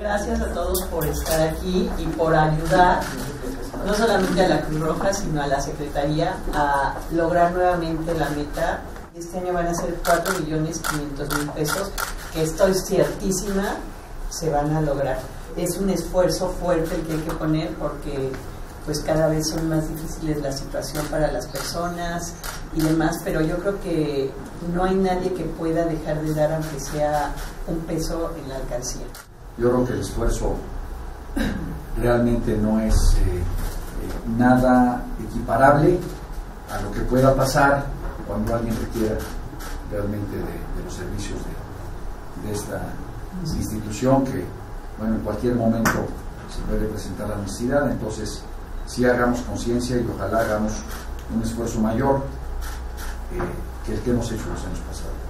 Gracias a todos por estar aquí y por ayudar no solamente a la Cruz Roja, sino a la Secretaría a lograr nuevamente la meta. Este año van a ser 4 millones 500 mil pesos, que estoy ciertísima se van a lograr. Es un esfuerzo fuerte el que hay que poner porque pues cada vez son más difíciles la situación para las personas y demás, pero yo creo que no hay nadie que pueda dejar de dar aunque sea un peso en la alcancía. Yo creo que el esfuerzo realmente no es eh, eh, nada equiparable a lo que pueda pasar cuando alguien requiera realmente de, los servicios de, esta institución que, bueno, en cualquier momento se puede presentar la necesidad, entonces si hagamos conciencia y ojalá hagamos un esfuerzo mayor eh, que el que hemos hecho los años pasados.